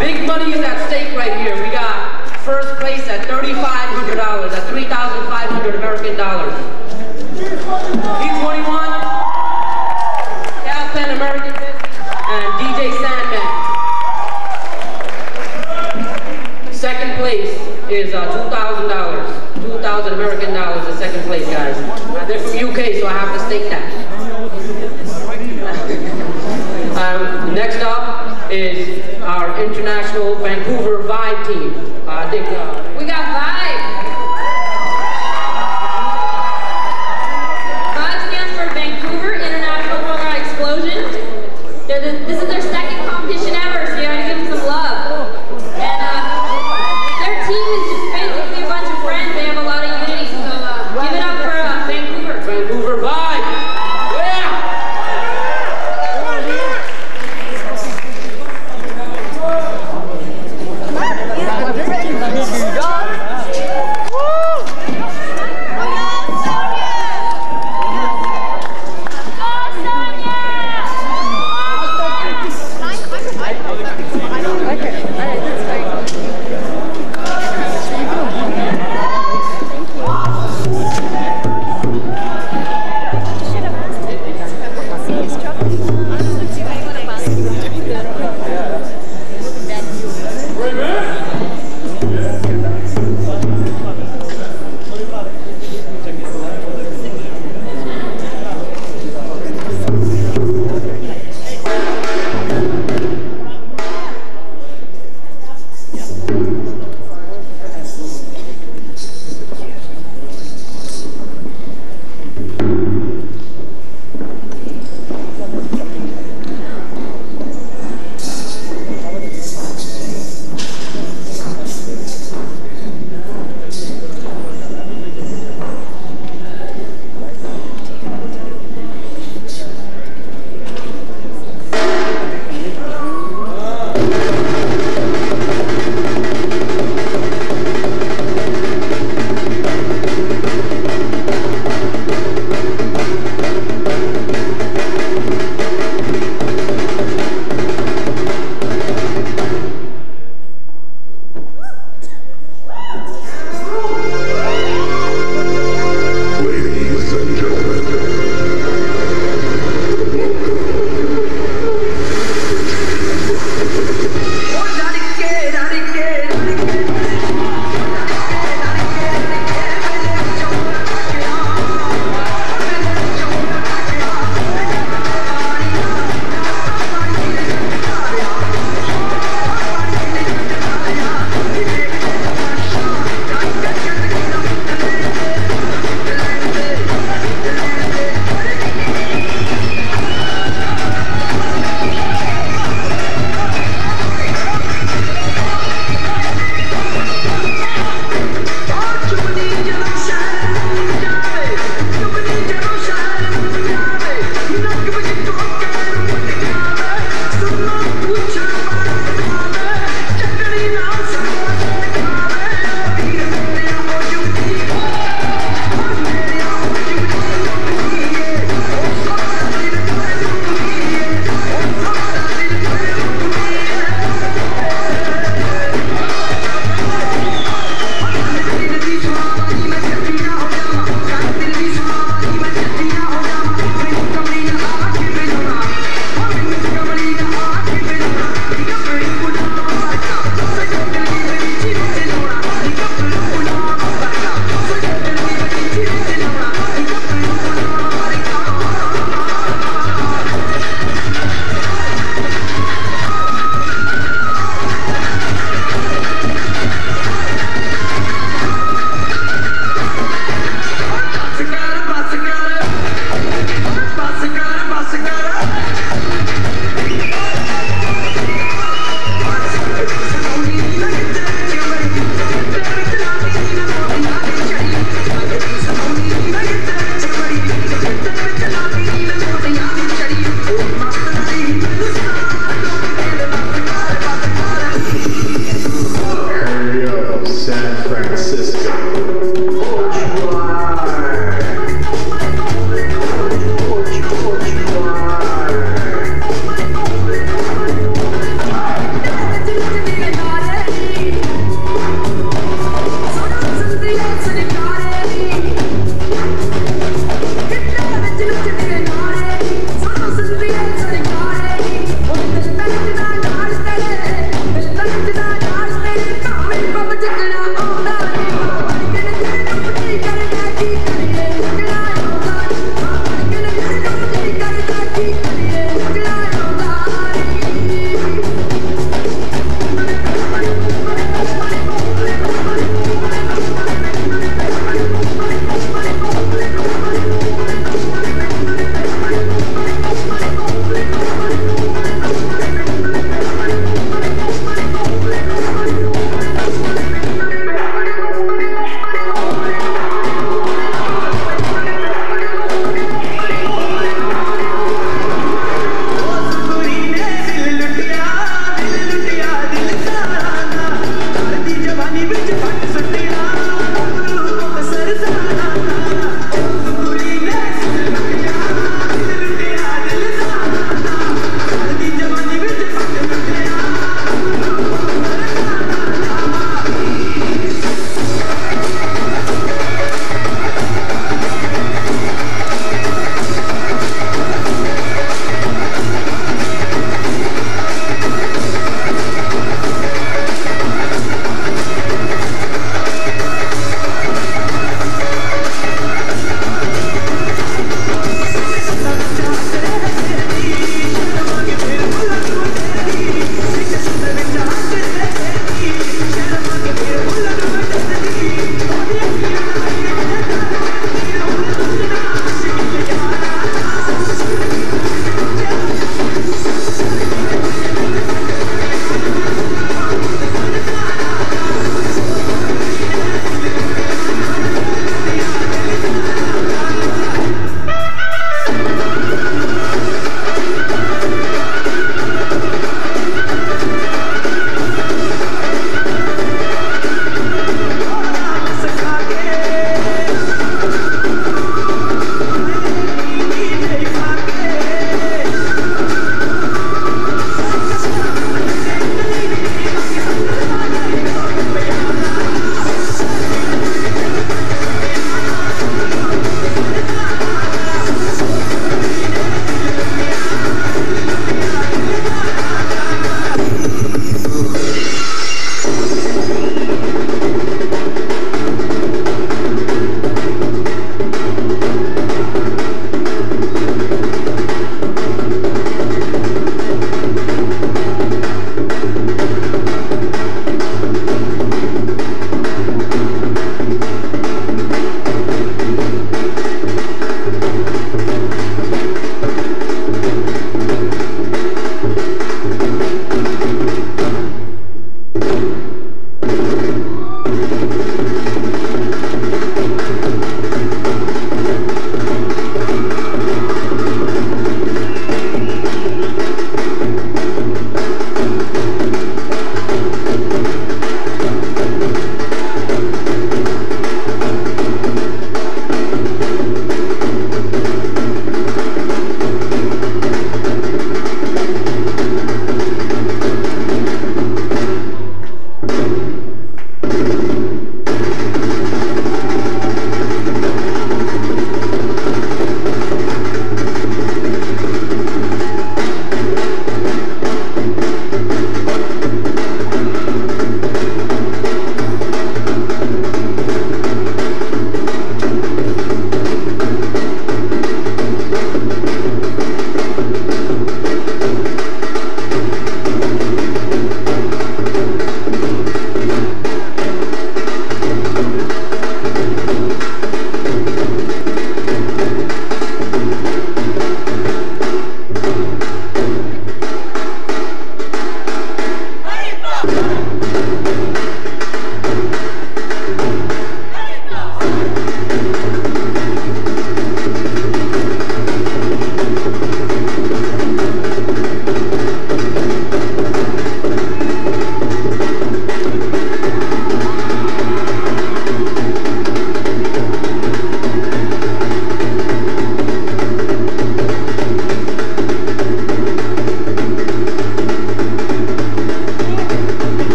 Big money is at stake right here. We got first place at $3,500, at 3,500 American dollars. B21, Cal Pan American and DJ Sandman. Second place is uh, $2,000. 2,000 American dollars is second place, guys. Uh, they're from UK, so I have to stake that. Vancouver Vibe team.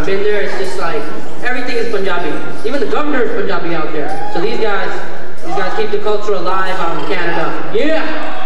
I've been there. It's just like everything is Punjabi. Even the governor is Punjabi out there. So these guys, these guys keep the culture alive out in Canada. Yeah.